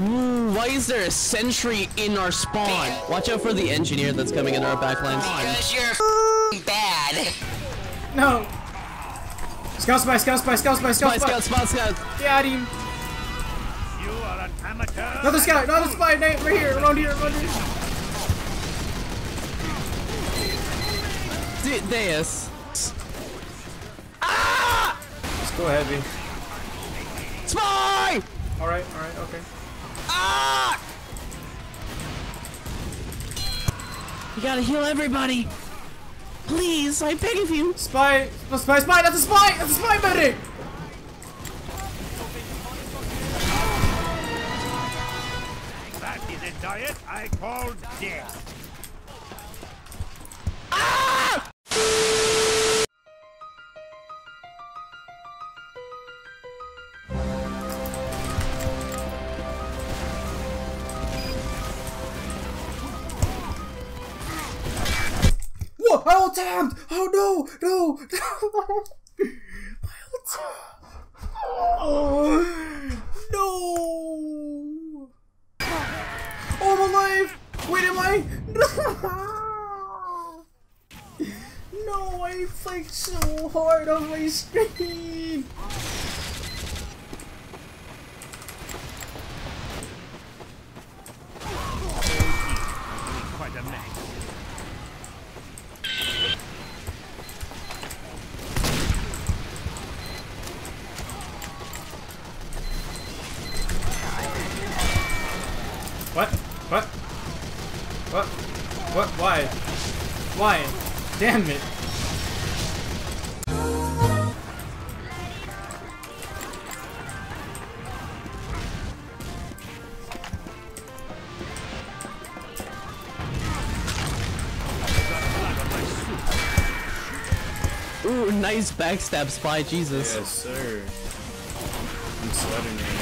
Ooh, why is there a sentry in our spawn? Watch out for the engineer that's coming in our backlines. Because you're bad. No. Scout spy, scout spy, scout spy, scout Spy, spy. scout, spot, scout. Got him. You are an amateur. Another scout, another spy, Nate, right here, around here, around here. D Deus. Ah! Let's go heavy. Spy! Alright, alright, okay. Ah! You gotta heal everybody. Please, I beg of you. Spy, no, spy, spy, that's a spy! That's a spy medic! That is a diet I call death. Oh, Whoa, I alt tabbed! Oh no, no, no! I alt tabbed. Oh, no! Oh, I'm alive! Wait, am I? No! No, I flicked so hard on my screen! What? What? What? What? Why? Why? Damn it! Ooh, nice backstab spy, Jesus. Yes, sir. I'm sweating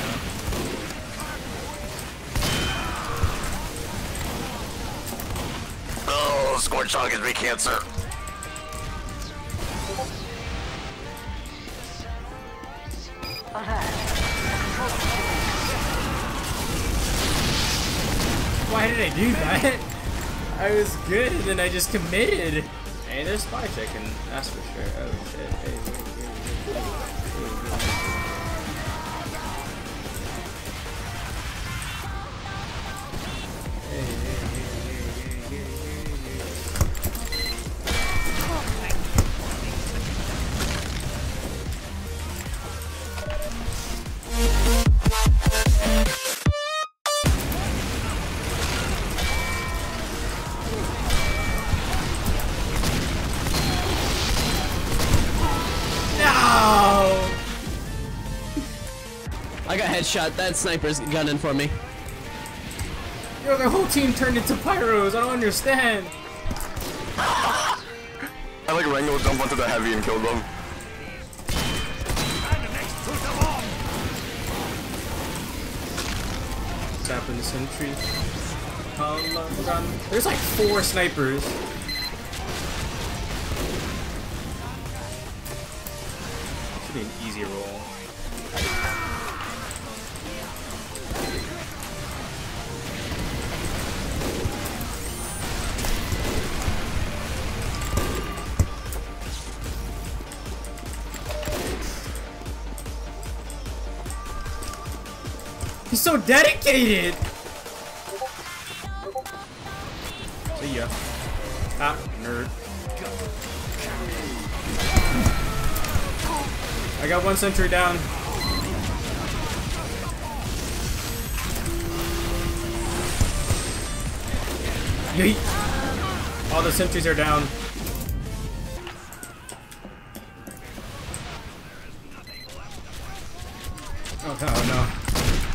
right now. Oh, Scorch Hog gives me cancer. Why did I do that? I was good and then I just committed. Hey, there's spy chicken, That's for sure. Oh shit. Hey, headshot. That sniper's gunning for me. Yo, their whole team turned into pyros. I don't understand. I like Rango jump onto the heavy and kill them. And the next to the bomb. Tap in the sentry. Hologram. There's like four snipers. Should be an easy roll. He's so dedicated! See ya. Ah, nerd. I got one sentry down. Yeet. All the sentries are down.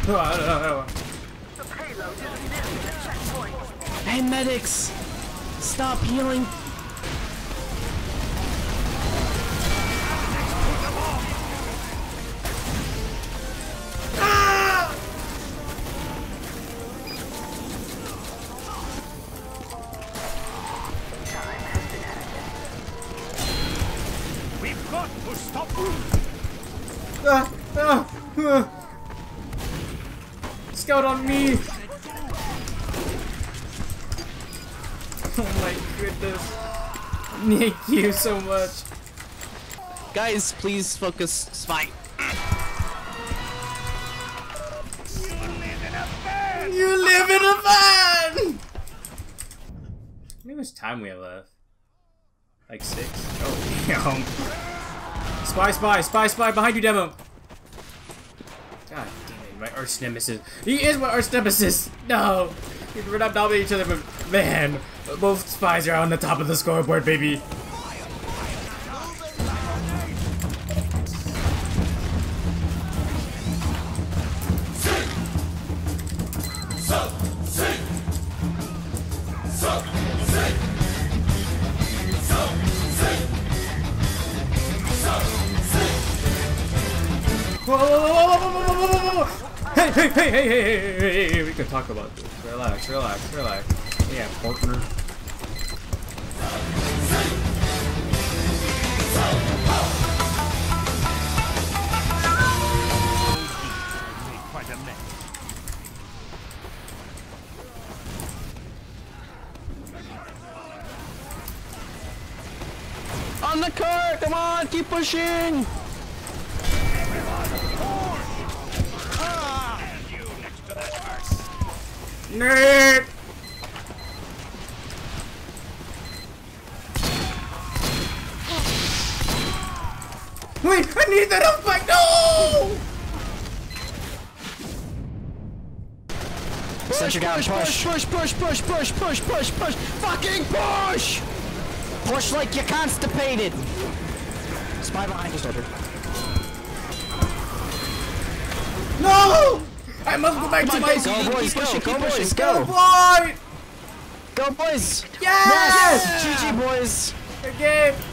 Hey, medics! Stop healing. We've got to stop. Ah, ah, ah. Scout on me! Oh my goodness. Thank you so much. Guys, please focus. Spy. You live in a van! How much time we have left? Like six? Oh, damn. Spy, spy, spy, spy, behind you, demo! My arch nemesis. He is my arch nemesis! No! We're not dominating each other, but man, both spies are on the top of the scoreboard, baby. Hey, hey, hey, hey, hey, hey, we can talk about this. Relax, relax, relax. Yeah, partner. On the cart! Come on, keep pushing! Nerd! Wait, I need that up back. No! Sentry down, push, push. push, push, push, push, push, push, push, fucking push! Push like you're constipated. Spy behind you, soldier. No! I must go back to my Go, boys, go, go, boys, Go, go. boy! Go, boys. Yes! GG, boys. Again! It's